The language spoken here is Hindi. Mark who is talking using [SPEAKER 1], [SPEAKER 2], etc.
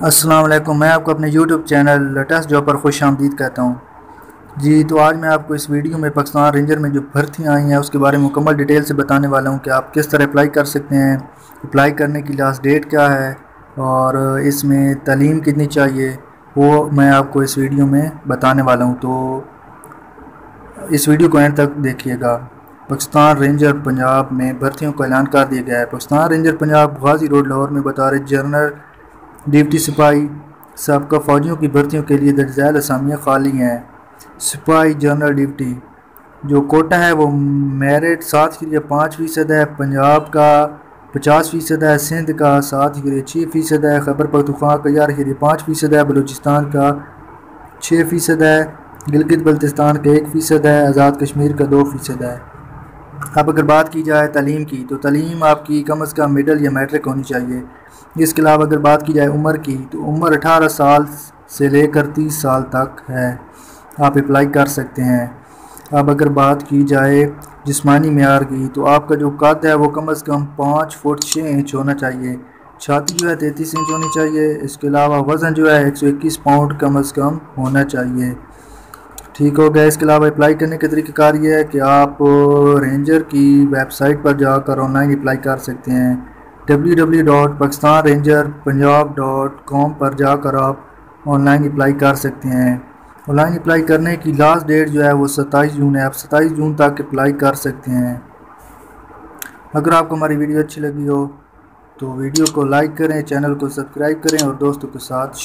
[SPEAKER 1] वालेकुम मैं आपको अपने यूट्यूब चैनल लेटेस्ट जॉब पर खुश आमदीद कहता हूँ। जी तो आज मैं आपको इस वीडियो में पाकिस्तान रेंजर में जो भर्तियाँ आई हैं, उसके बारे में मुकम्मल डिटेल से बताने वाला हूँ कि आप किस तरह अप्लाई कर सकते हैं अप्लाई करने की लास्ट डेट क्या है, और इसमें तलीम कितनी चाहिए, वो मैं आपको इस वीडियो में बताने वाला हूँ। तो इस वीडियो को एंड तक देखिएगा। पाकिस्तान रेंजर पंजाब में भर्तियों का ऐलान कर दिया गया है। पाकिस्तान रेंजर पंजाब गाजी रोड लाहौर में बता रहे जनरल डिप्टी सिपाही सबका फ़ौजियों की भर्तियों के लिए दर्जैल असामियाँ खाली हैं। सिपाही जनरल डिप्टी, जो कोटा है, वो मेरिट सात के लिए पाँच फ़ीसद है, पंजाब का पचास फ़ीसद है, सिंध का सात लिए छः फ़ीसद है, खैबर पख्तूनख्वा का ग्यारह लिए पाँच फ़ीसद है, बलूचिस्तान का छः फ़ीसद है, गिलगित बल्तिस्तान का एक फ़ीसद है, आज़ाद कश्मीर का दो फ़ीसद है। अब अगर बात की जाए तलीम की तो तलीम आपकी कम अज़ कम मिडल या मैट्रिक होनी चाहिए। इसके अलावा अगर बात की जाए उम्र की तो उम्र 18 साल से लेकर 30 साल तक है। आप अप्लाई कर सकते हैं। अब अगर बात की जाए जिस्मानी मैार की तो आपका जो कद है वो कम अज़ कम पाँच फुट छः इंच होना चाहिए। छाती जो है तैंतीस इंच होनी चाहिए। इसके अलावा वज़न जो है एक सौ इक्कीस पाउंड कम अज़ कम होना चाहिए। ठीक हो गया। इसके अलावा अप्लाई करने का तरीक़ाकार ये है कि आप रेंजर की वेबसाइट पर जाकर ऑनलाइन अप्लाई कर सकते हैं। W W dot Pakistan ranger Punjab dot com पर जाकर आप ऑनलाइन अप्लाई कर सकते हैं। ऑनलाइन अप्लाई करने की लास्ट डेट जो है वो सत्ताईस जून है। आप सत्ताईस जून तक अप्लाई कर सकते हैं। अगर आपको हमारी वीडियो अच्छी लगी हो तो वीडियो को लाइक करें चैनल को सब्सक्राइब करें और दोस्तों के साथ